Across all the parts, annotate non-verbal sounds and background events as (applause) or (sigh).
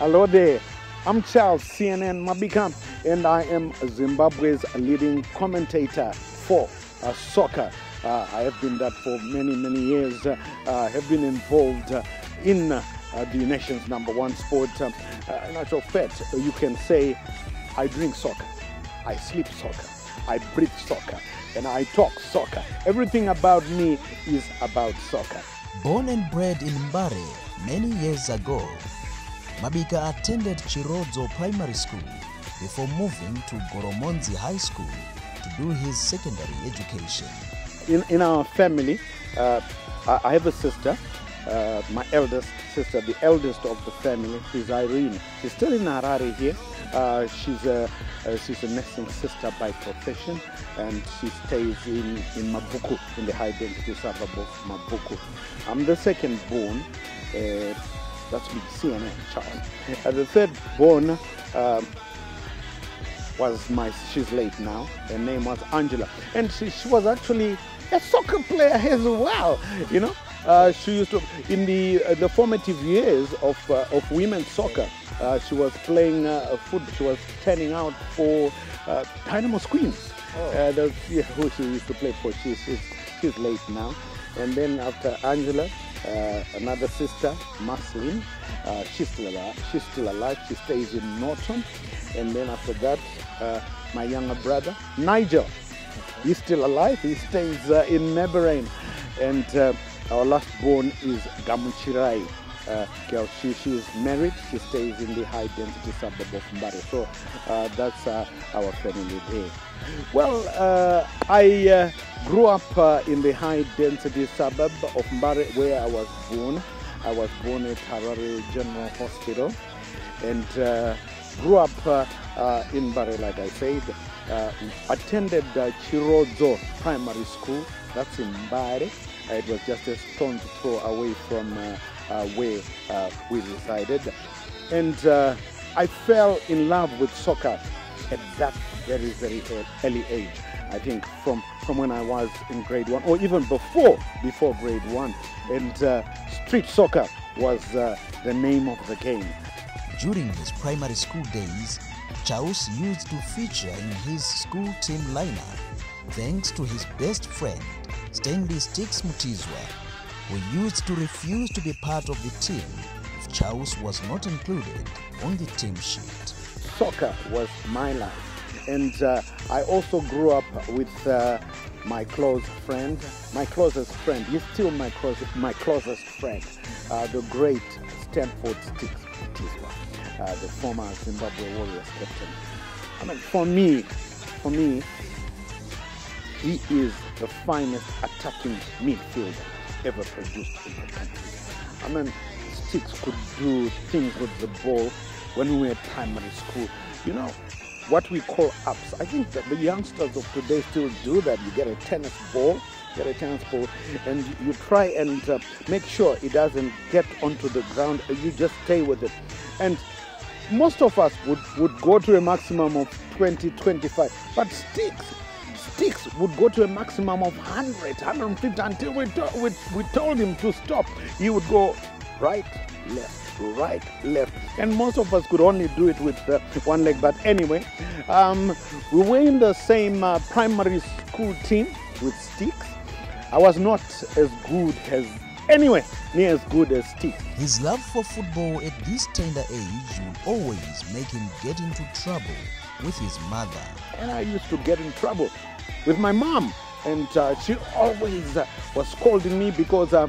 Hello there. I'm Charles CNN Mabika, and I am Zimbabwe's leading commentator for uh, soccer. Uh, I have been that for many, many years. Uh, I have been involved uh, in uh, the nation's number one sport. Uh, in actual fact, you can say I drink soccer, I sleep soccer, I breathe soccer, and I talk soccer. Everything about me is about soccer. Born and bred in Mbare many years ago, Mabika attended Chirodzo Primary School before moving to Goromonzi High School to do his secondary education. In, in our family, uh, I have a sister, uh, my eldest sister, the eldest of the family is Irene. She's still in Harare here. Uh, she's a uh, she's a nursing sister by profession, and she stays in in Mabvuku, in the high density suburb of Mabvuku. I'm the second born. Uh, that's me, CNN child. And the third born um, was my. She's late now. Her name was Angela, and she, she was actually a soccer player (laughs) as well. You know, uh, she used to in the uh, the formative years of uh, of women's soccer. Uh, she was playing uh, foot. She was turning out for uh, Dynamo Queens. Uh, that's yeah, who she used to play for. She's, she's she's late now. And then after Angela, uh, another sister, Maslin. Uh, she's still alive. She's still alive. She stays in Norton. And then after that, uh, my younger brother, Nigel. He's still alive. He stays uh, in Mabelreign. And uh, our last born is Gamuchirai. Uh, girl, she, she is married. She stays in the high density suburb of Mbare. So uh, that's uh, our family there. Well, uh, I uh, grew up uh, in the high density suburb of Mbare where I was born. I was born at Harare General Hospital and grew up in Mbare, like I said. Attended Chirodzo Primary School, that's in Mbare. It was just a stone's throw away from where uh, we resided. And uh, I fell in love with soccer at that very, very early age. I think from, from when I was in grade one, or even before, before grade one. And uh, street soccer was uh, the name of the game. During his primary school days, Chaus used to feature in his school team lineup thanks to his best friend, Stanley Sticks Mutizwa, who used to refuse to be part of the team if Chaus was not included on the team sheet. soccer was my life. And uh, I also grew up with uh, my close friend, my closest friend. He's still my closest, my closest friend, uh, the great Stanford Sticks Mutizwa, uh, the former Zimbabwe Warriors captain. I mean, for me, for me, he is the finest attacking midfielder ever produced in the country. I mean, Sticks could do things with the ball when we were at primary school. You know, what we call ups. I think that the youngsters of today still do that. You get a tennis ball, get a tennis ball, and you try and uh, make sure it doesn't get onto the ground. You just stay with it. And most of us would, would go to a maximum of 20, 25. But Sticks, Sticks would go to a maximum of 100, 150 until we, to, we, we told him to stop. He would go right, left, right, left. And most of us could only do it with uh, one leg. But anyway, um, we were in the same uh, primary school team with Sticks. I was not as good as, anyway, near as good as Sticks. His love for football at this tender age would always make him get into trouble with his mother. and I used to get in trouble with my mom. And uh, she always uh, was scolding me because uh,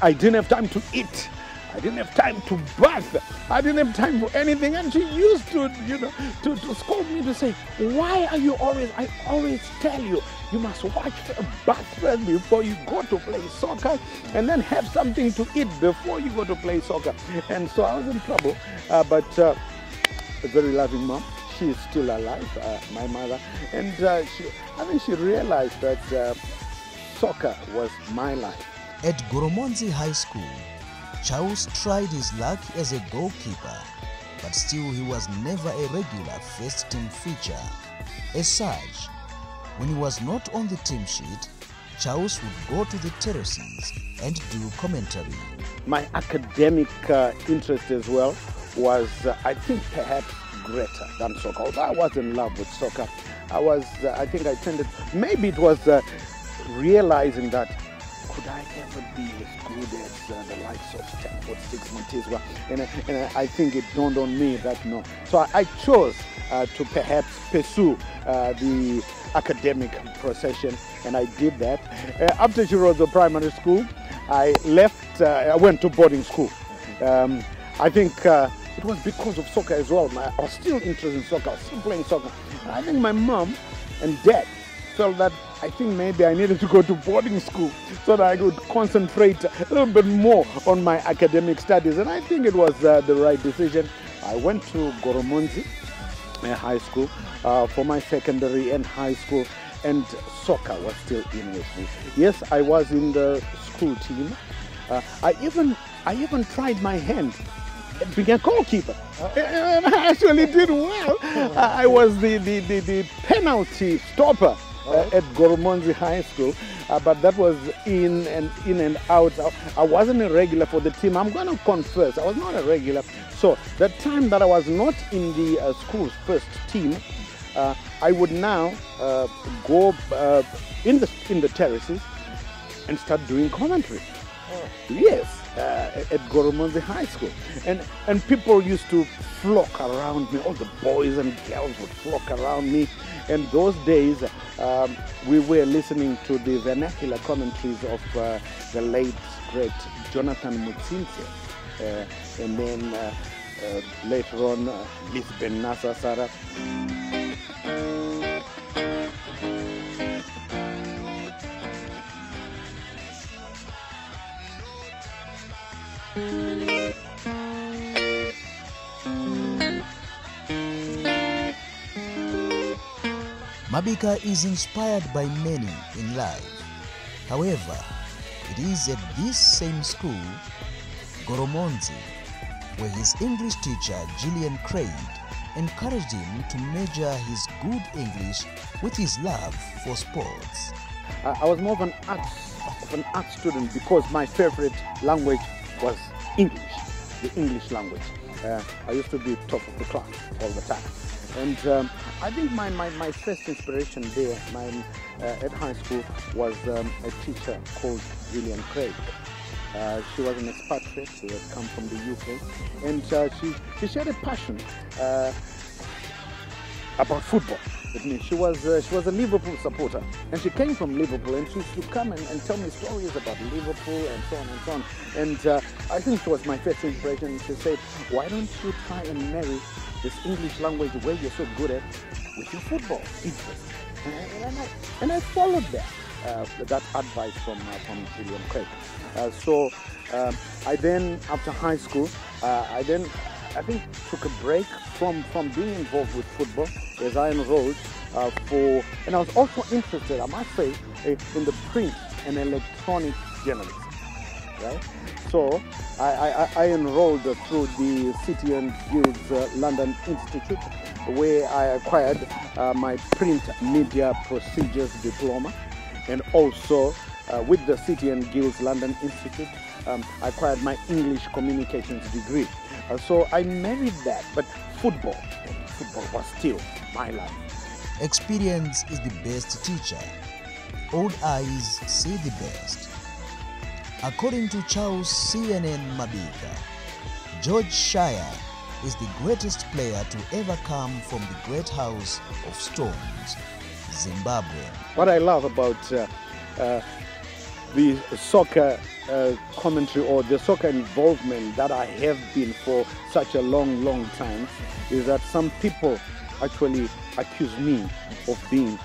I, didn't have time to eat. I didn't have time to bath. I didn't have time for anything. And she used to, you know, to, to scold me to say, why are you always, I always tell you, you must watch a bath first before you go to play soccer and then have something to eat before you go to play soccer. And so I was in trouble. Uh, but uh, a very loving mom. She is still alive, uh, my mother, and uh, she, I think she realized that uh, soccer was my life. At Goromonzi High School, Chaus tried his luck as a goalkeeper, but still he was never a regular first team feature. As such, when he was not on the team sheet, Chaus would go to the terraces and do commentary. My academic uh, interest as well was, uh, I think, perhaps greater than soccer. Although I was in love with soccer, I was, uh, I think I tended, maybe it was uh, realizing that could I ever be as good as uh, the likes of Stanford Sticks Mutizwa? And, uh, and uh, I think it dawned on me that no. So I, I chose uh, to perhaps pursue the academic procession, and I did that. After Chirodzo Primary School, I left, I went to boarding school. Um, I think it was because of soccer as well. I was still interested in soccer, I was still playing soccer. I think my mom and dad felt that I think maybe I needed to go to boarding school so that I could concentrate a little bit more on my academic studies. And I think it was uh, the right decision. I went to Goromonzi uh, High School uh, for my secondary and high school, and soccer was still in with me. Yes, I was in the school team. Uh, I even I even tried my hand being a goalkeeper. And I actually did well. I was the, the, the, the penalty stopper uh, at Goromonzi High School, uh, but that was in and in and out. I, wasn't a regular for the team. I'm going to confess, I was not a regular. So the time that I was not in the uh, school's first team, uh, I would now uh, go uh, in the in the terraces and start doing commentary. Yes, uh, at Goromonzi High School, and and people used to flock around me. All the boys and girls would flock around me. And those days, um, we were listening to the vernacular commentaries of uh, the late great Jonathan Mutsinze, uh, and then uh, uh, later on uh, Lisbon Nasa Sara. Is inspired by many in life. However, it is at this same school, Goromonzi, where his English teacher Gillian Craig encouraged him to measure his good English with his love for sports. I, I was more of an art of an art student because my favorite language was English, the English language. Uh, I used to be top of the class all the time. And um, I think my, my, my first inspiration there my, uh, at high school was um, a teacher called Gillian Craig. Uh, she was an expatriate, she had come from the UK, and uh, she, she shared a passion uh, about football with me. She was uh, she was a Liverpool supporter, and she came from Liverpool, and she used to come and, and tell me stories about Liverpool and so on and so on. And uh, I think she was my first inspiration. She said, "Why don't you try and marry this English language where you're so good at with your football interest?" And, and, I, and I followed that. Uh, that advice from uh, from Gillian Craig. Uh, so um, I then, after high school, uh, I then I think took a break from, from being involved with football as I enrolled uh, for, and I was also interested, I must say, in the print and electronic journalism. Right? So I, I, I enrolled through the City and Guilds uh, London Institute, where I acquired uh, my print media procedures diploma, and also uh, with the City and Guilds London Institute, um, I acquired my English communications degree. Uh, so I married that, but football, football was still my life. Experience is the best teacher. Old eyes see the best. According to Charles CNN Mabika, George Shire is the greatest player to ever come from the great house of stones, Zimbabwe. What I love about uh, uh, the soccer uh, commentary or the soccer involvement that I have been for such a long, long time is that some people actually accuse me of being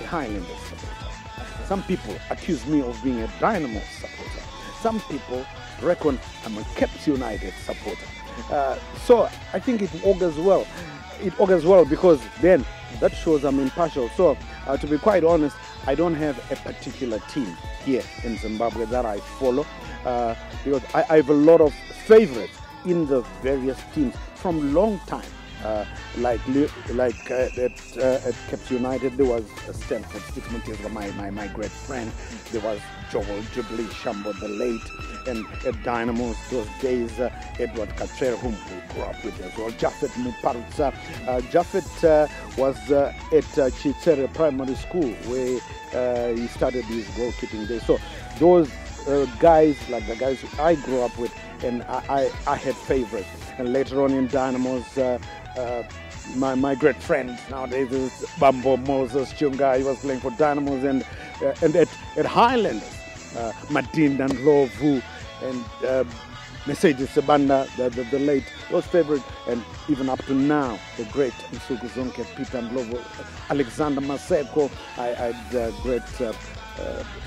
a Highlanders supporter. Some people accuse me of being a Dynamo supporter. Some people reckon I'm a Caps United supporter. Uh, so I think it augurs well. It augurs well because then that shows I'm impartial. So uh, to be quite honest, I don't have a particular team here in Zimbabwe that I follow uh, because I, I have a lot of favorites in the various teams from long time. Uh, like li- like uh, at, uh, at Caps United, there was uh, Stanford Mutizwa, my, my, my great friend. There was Joel Jubilee Shambo the late. And at Dynamos, those days, uh, Edward Katre, whom we grew up with as well. Jafet Muparutsa. Uh, Jafet uh, was uh, at uh, Primary School where uh, he started his goalkeeping days. So those guys, like the guys I grew up with, and I, I, I had favorites. And later on in Dynamos, uh, uh, my, my great friend nowadays is Bambo Moses Chunga. He was playing for Dynamos and, uh, and at, at Highlanders, uh, Martin and uh, Mercedes the, the, the late, those favorite, and even up to now, the great Nsuku Zonke, Peter Ndlovu, Alexander Maseko. I, had uh, great uh,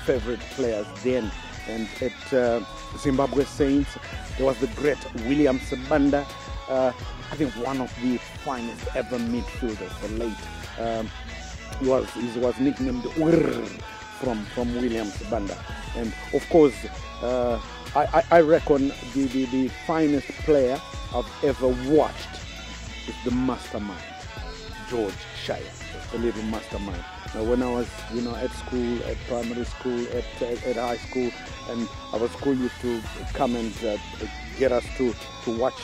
favorite players then. And at Zimbabwe Saints, there was the great William Sebanda. Uh, I think one of the finest ever midfielders, the late. Um, was he was nicknamed Urr from from William Banda, and of course, uh, I, I I reckon the, the the finest player I've ever watched is the mastermind, George Shire, the little mastermind. Now, when I was, you know, at school, at primary school, at, at, at high school, and our school used to come and uh, get us to, to watch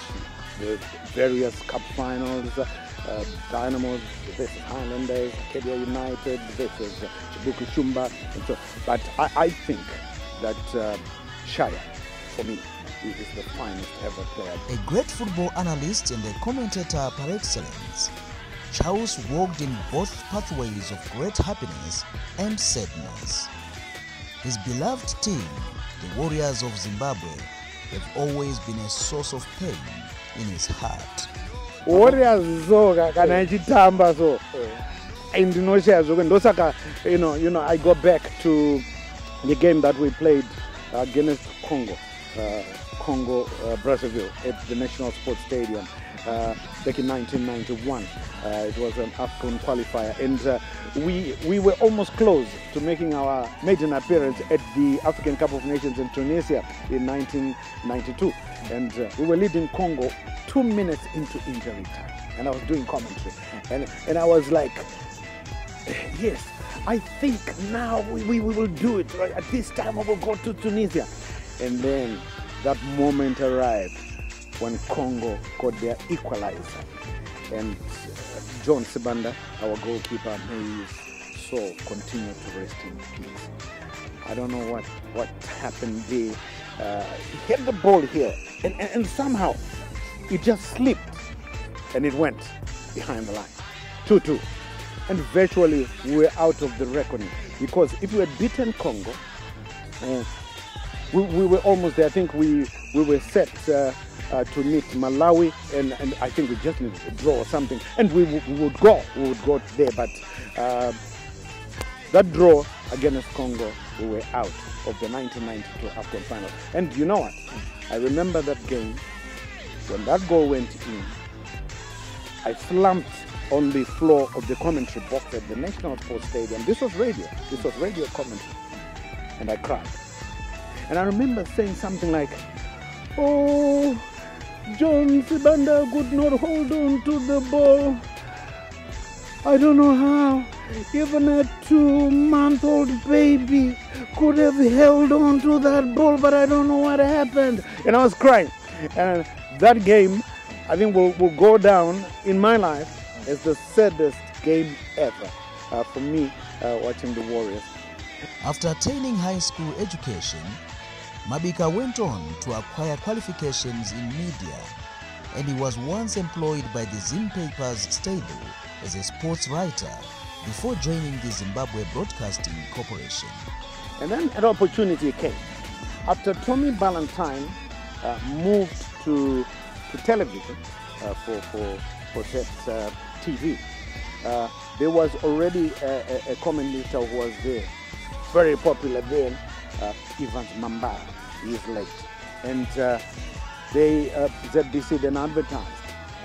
the various cup finals, uh, Dynamos, this is Highlanders, Acadia United, this is Chibuku Shumba, and so. But I, I think that uh, for me, is the finest ever player. A great football analyst and a commentator par excellence, Charles walked in both pathways of great happiness and sadness. His beloved team, the Warriors of Zimbabwe, have always been a source of pain in his heart. warriors so ka- kana ichitamba so ai ndinoshaya zvokwe ndosaka you know, you know, i go back to the game that we played against congo uh, congo uh, brazzaville at the national sports stadium uh, back in 1991 uh, it was an afcon qualifier. And uh, we we were almost close to making our maiden appearance at the african cup of nations in tunisia in 1992 and uh, we were leading congo two minutes into injury time. And i was doing commentary. And, and i was like yes i think now we, we, we will do it. Right? at this time we will go to tunisia. And then that moment arrived when congo got their equalizer. And uh, john sibanda our goalkeeper may soul continue to rest in peace. I don't know what what happened there. Uh, hit the ball here, and, and, and somehow it just slipped, and it went behind the line, two two, and virtually we were out of the reckoning because if we had beaten Congo, uh, we, we were almost there. I think we we were set. Uh, uh, to meet Malawi, and, and I think we just needed a draw or something, and we, we would go, we would go there. But uh, that draw against Congo, we were out of the 1992 AFCON final. And you know what? I remember that game when that goal went in. I slumped on the floor of the commentary box at the National Sports Stadium. This was radio. This was radio commentary, and I cried. And I remember saying something like, "Oh, John Sibanda could not hold on to the ball. I don't know how. Even a two month old baby could have held on to that ball, but I don't know what happened. And I was crying. And that game, I think, will, will go down in my life as the saddest game ever uh, for me uh, watching the Warriors. After attaining high school education, Mabika went on to acquire qualifications in media and he was once employed by the Zim Papers stable as a sports writer before joining the Zimbabwe Broadcasting Corporation. And then an opportunity came. After Tommy Ballantyne uh, moved to, to television uh, for, for, for that uh, TV, uh, there was already a, a, a commentator who was there, very popular then, uh, Evans Mambara. He is late. And uh, they, uh, ZBC then advertised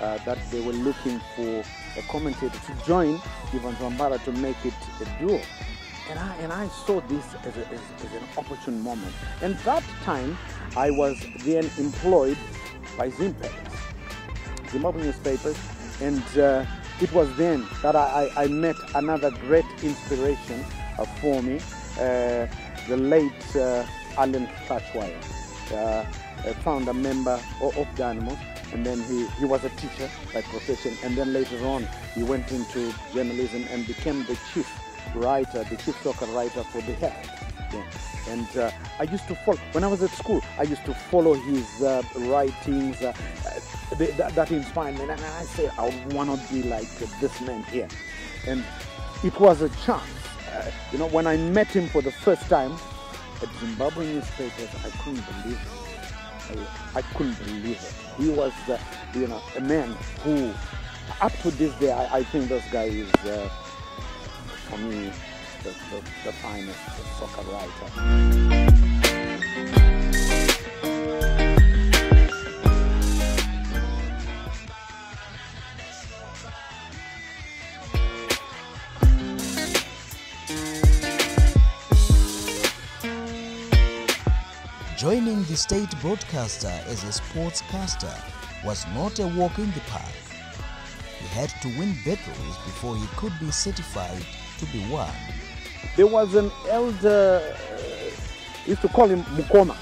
uh, that they were looking for a commentator to join Evans Mambara to make it a duo. And I, and I saw this as, a, as, as an opportune moment. And that time, I was then employed by Zimpapers, Zimbabwe newspapers, And uh, it was then that I, I, I met another great inspiration uh, for me, uh, the late uh, Alan Clutchwire, uh, a founder member of, of Dynamos. And then he, he was a teacher by profession. And then later on, he went into journalism and became the chief writer, the chief soccer writer for the Herald. Yeah. And uh, I used to follow, when I was at school, I used to follow his uh, writings uh, uh, that, that inspired me. And I said, I want to be like this man here. And it was a chance. Uh, you know, when I met him for the first time at Zimbabwe newspapers, I couldn't believe it. I, I couldn't believe it. He was, uh, you know, a man who, up to this day, I, I think this guy is, uh, for me, the, the, the finest soccer writer. The state broadcaster as a sportscaster was not a walk in the park. He had to win battles before he could be certified to be one. There was an elder, uh, used to call him Mukoma,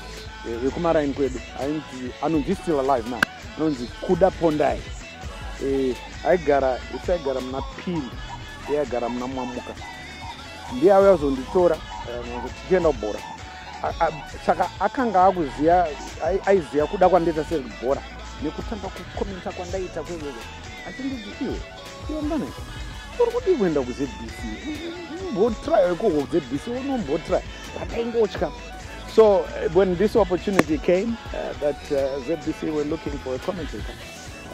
eh, ekumaraini kwedu ainzi anonzi still alive now. Anonzi kuda pondai. Eh, aigara isi aigara muna pili iye aigara muna mwamuka. Ndiye auya kuzonditora eh, tichienda kubhora A- a- saka akanga akuziya ai- aiziya kuda kwandiita sebhora nekutanga kukomenta kwandaita kwezvozvo achinditi iwe iwe mbana uri kudi kuenda kuzbc umbotry ikoko kuzbc unombotry rakaingotya so uh, when this opportunity came uh, that uh, zbc were looking for a commentator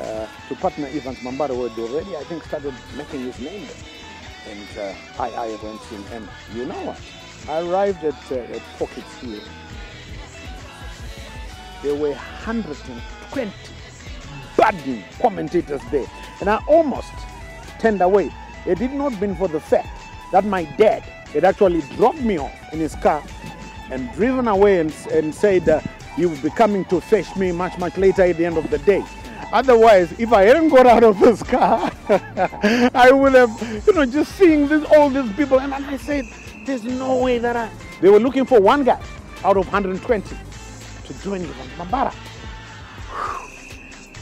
uh, to partner evans mambare who had already i think started making his name. And uh, I, I went in and you know what i arrived at, uh, at Pockets Hill there were 120 budding commentators there. And I almost turned away. It did not been for the fact that my dad had actually dropped me off in his car and driven away and, and said uh, he would be coming to fetch me much, much later at the end of the day. Otherwise, if I hadn't got out of his car, (laughs) I would have, you know, just seeing this, all these people. And, and I said, there's no way that I. They were looking for one guy out of 120 to join Ivan Mambara.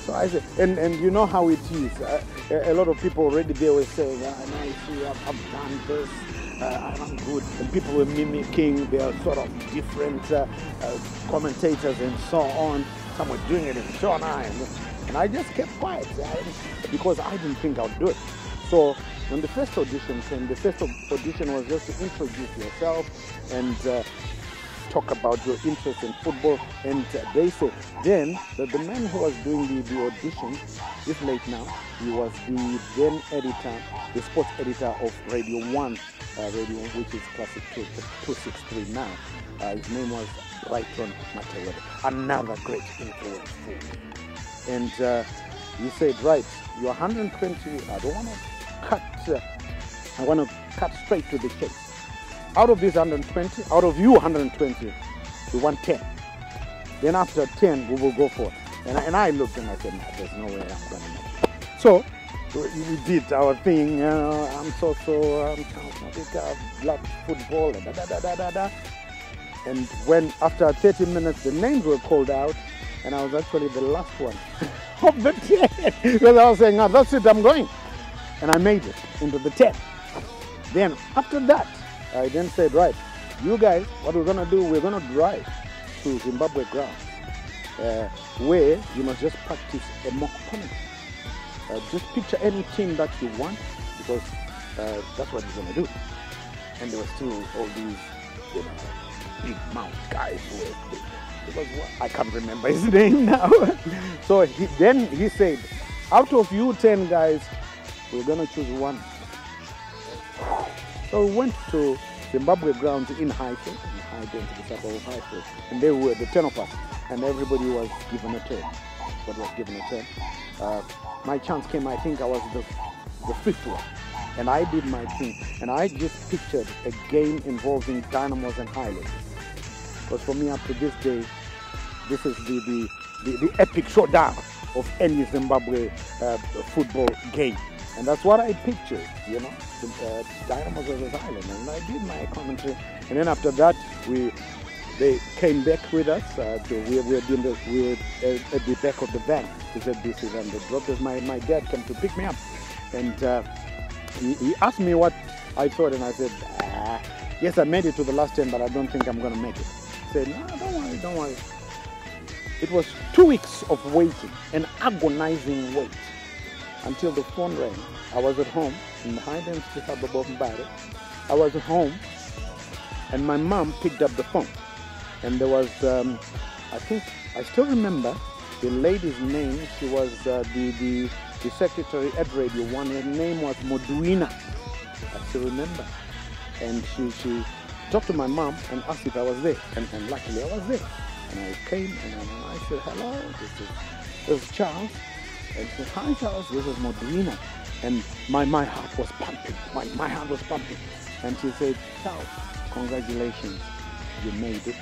So I said, and, and you know how it is. Uh, a, lot of people already there were saying, ah, no, you see, I've, I've done this, uh, I'm good. And people were mimicking their sort of different uh, uh, commentators and so on. Some were doing it in Shona. And, and I just kept quiet I- because I didn't think I'd do it. So when the first audition came, the first audition was just to introduce yourself and uh, talk about your interest in football. And uh, they said then that the man who was doing the, the audition is late now. He was the then editor, the sports editor of Radio 1, uh, Radio, which is Classic 2, 263 now. Uh, his name was Brighton Matewere, another great influence for me. And uh, he said, right, you're 120, I don't want to cut, uh, I want to cut straight to the chase out of these 120, out of you 120, we want 10. Then after 10, we will go for it. And I, and I looked and I said, there's no way I'm going to make it. So we did our thing. Know, I'm so so um, love football, da, da, da, da, da. And when after 30 minutes, the names were called out, and I was actually the last one (laughs) of the 10 (laughs) because I was saying, ah, that's it, I'm going. And I made it into the 10. Then after that, I then said, right, you guys, what we're gonna do, we're gonna drive to Zimbabwe ground, uh, where you must just practice a mock comment. Uh, just picture any team that you want, because uh, that's what you're gonna do. And there were still all these, you know, big mouth guys who were. Because what, I can't remember his (laughs) name now. (laughs) so he, then he said, out of you ten guys, we're gonna choose one. So we went to Zimbabwe grounds in Haifa, in Haifa, into the suburb of Haifa, and they were the 10 of us, and everybody was given a turn. But was given a turn. Uh, my chance came, I think I was the, the fifth one, and I did my thing, and I just pictured a game involving Dynamos and Highlands. Because for me, up to this day, this is the, the, the, the epic showdown of any Zimbabwe uh, football game. And that's what I pictured, you know, the, uh, Dynamo Zazas Island. And I did my commentary. And then after that, we they came back with us. Uh, to, we, we, were doing the, we were at, at the back of the van to ZBC and they dropped us. My, my dad came to pick me up. And uh, he, he asked me what I thought, and I said, ah, yes, I made it to the last 10, but I don't think I'm going to make it. He said, no, don't worry, don't worry. It was two weeks of waiting, an agonizing wait, until the phone rang. I was at home in the Highlands suburb of. I was at home, and my mom picked up the phone. And there was, um, I think, I still remember the lady's name. She was uh, the, the, the secretary at Radio 1. Her name was Moduina. I still remember. And she, she talked to my mom and asked if I was there. And, and luckily I was there. And I came and I, I said, hello, this is, this is Charles. And she hi Charles, this is Moduina. And my, my heart was pumping. My, my heart was pumping. And she said, Charles, congratulations, you made it.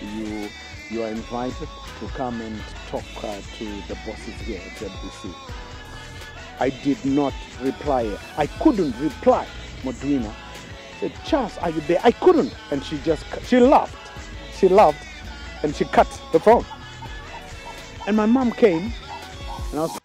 You, you are invited to come and talk uh, to the bosses here at ZBC. I did not reply. I couldn't reply. Modrina. said, Charles, are you there? I couldn't. And she just, she laughed. She laughed and she cut the phone. And my mom came and also